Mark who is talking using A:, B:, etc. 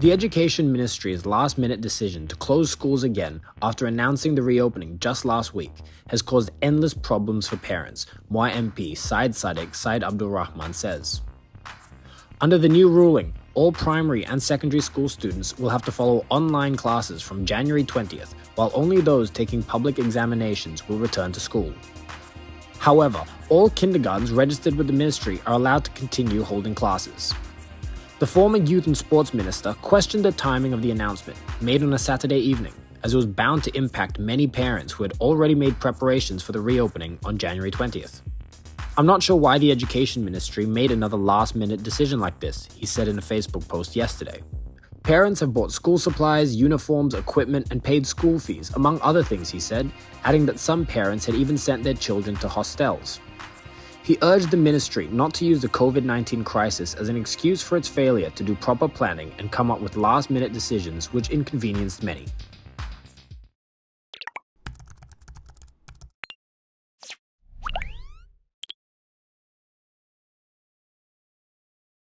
A: The Education Ministry's last minute decision to close schools again after announcing the reopening just last week has caused endless problems for parents, Muar MP Syed Saddiq Syed Abdul Rahman says. Under the new ruling, all primary and secondary school students will have to follow online classes from January 20th, while only those taking public examinations will return to school. However, all kindergartens registered with the ministry are allowed to continue holding classes. The former Youth and Sports Minister questioned the timing of the announcement, made on a Saturday evening, as it was bound to impact many parents who had already made preparations for the reopening on January 20th. I'm not sure why the Education Ministry made another last minute decision like this, he said in a Facebook post yesterday. Parents have bought school supplies, uniforms, equipment, and paid school fees, among other things, he said, adding that some parents had even sent their children to hostels. He urged the ministry not to use the COVID 19 crisis as an excuse for its failure to do proper planning and come up with last minute decisions which inconvenienced many.